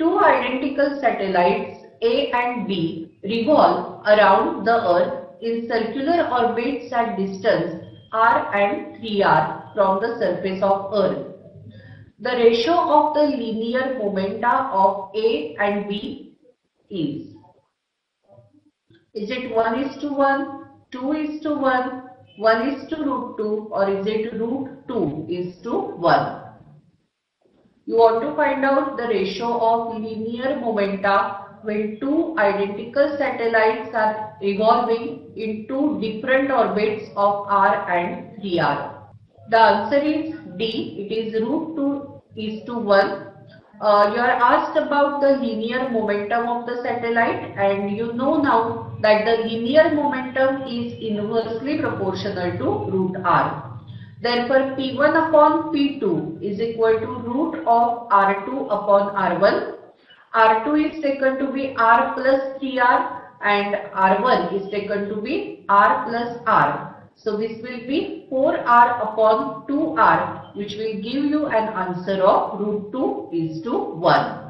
two identical satellites A and B revolve around the Earth in circular orbits at distance r and 3r from the surface of Earth. The ratio of the linear momenta of A and B is is it 1 is to 1, 2 is to 1, 1 is to root 2 or is it root 2 is to 1? You want to find out the ratio of linear momenta when two identical satellites are revolving in two different orbits of r and 3r. The answer is D. It is root 2 is to 1 uh, you are asked about the linear momentum of the satellite and you know now that the linear momentum is inversely proportional to root r. Therefore, P1 upon P2 is equal to root of R2 upon R1. R2 is taken to be R plus 3R and R1 is taken to be R plus R. So this will be 4R upon 2R which will give you an answer of root 2 is to 1.